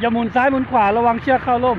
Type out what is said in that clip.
อย่าหมุนซ้ายหมุนขวาระวังเชือกเข้าร่ม